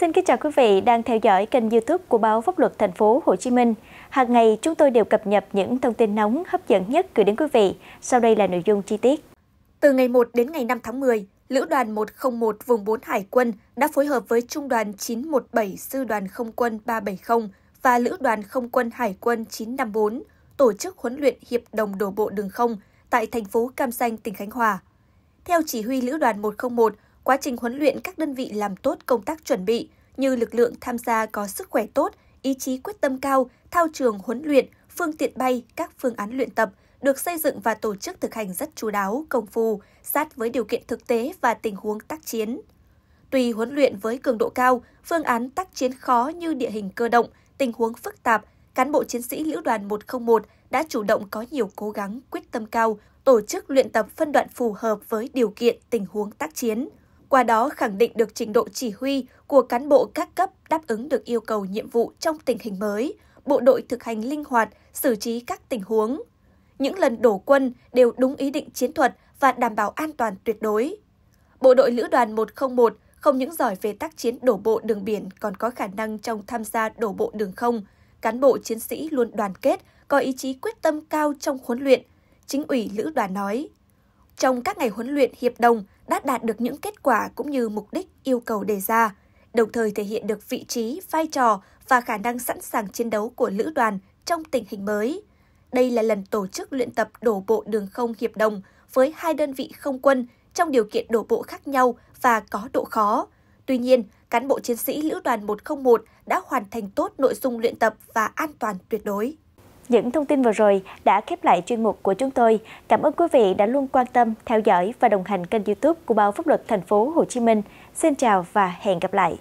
Xin kính chào quý vị đang theo dõi kênh YouTube của báo Pháp luật thành phố Hồ Chí Minh. Hàng ngày chúng tôi đều cập nhật những thông tin nóng hấp dẫn nhất gửi đến quý vị. Sau đây là nội dung chi tiết. Từ ngày 1 đến ngày 5 tháng 10, Lữ đoàn 101 vùng 4 Hải quân đã phối hợp với Trung đoàn 917 Sư đoàn Không quân 370 và Lữ đoàn Không quân Hải quân 954 tổ chức huấn luyện hiệp đồng đổ bộ đường không tại thành phố Cam Ranh, tỉnh Khánh Hòa. Theo chỉ huy Lữ đoàn 101, quá trình huấn luyện các đơn vị làm tốt công tác chuẩn bị như lực lượng tham gia có sức khỏe tốt, ý chí quyết tâm cao, thao trường huấn luyện, phương tiện bay, các phương án luyện tập được xây dựng và tổ chức thực hành rất chú đáo, công phu, sát với điều kiện thực tế và tình huống tác chiến. Tuy huấn luyện với cường độ cao, phương án tác chiến khó như địa hình cơ động, tình huống phức tạp, cán bộ chiến sĩ Lữ đoàn 101 đã chủ động có nhiều cố gắng, quyết tâm cao, tổ chức luyện tập phân đoạn phù hợp với điều kiện tình huống tác chiến. Qua đó khẳng định được trình độ chỉ huy của cán bộ các cấp đáp ứng được yêu cầu nhiệm vụ trong tình hình mới, bộ đội thực hành linh hoạt, xử trí các tình huống. Những lần đổ quân đều đúng ý định chiến thuật và đảm bảo an toàn tuyệt đối. Bộ đội Lữ đoàn 101 không những giỏi về tác chiến đổ bộ đường biển còn có khả năng trong tham gia đổ bộ đường không. Cán bộ chiến sĩ luôn đoàn kết, có ý chí quyết tâm cao trong huấn luyện. Chính ủy Lữ đoàn nói, trong các ngày huấn luyện hiệp đồng đã đạt được những kết quả cũng như mục đích yêu cầu đề ra, đồng thời thể hiện được vị trí, vai trò và khả năng sẵn sàng chiến đấu của lữ đoàn trong tình hình mới. Đây là lần tổ chức luyện tập đổ bộ đường không hiệp đồng với hai đơn vị không quân trong điều kiện đổ bộ khác nhau và có độ khó. Tuy nhiên, cán bộ chiến sĩ Lữ đoàn 101 đã hoàn thành tốt nội dung luyện tập và an toàn tuyệt đối. Những thông tin vừa rồi đã khép lại chuyên mục của chúng tôi. Cảm ơn quý vị đã luôn quan tâm, theo dõi và đồng hành kênh YouTube của báo Pháp luật thành phố Hồ Chí Minh. Xin chào và hẹn gặp lại.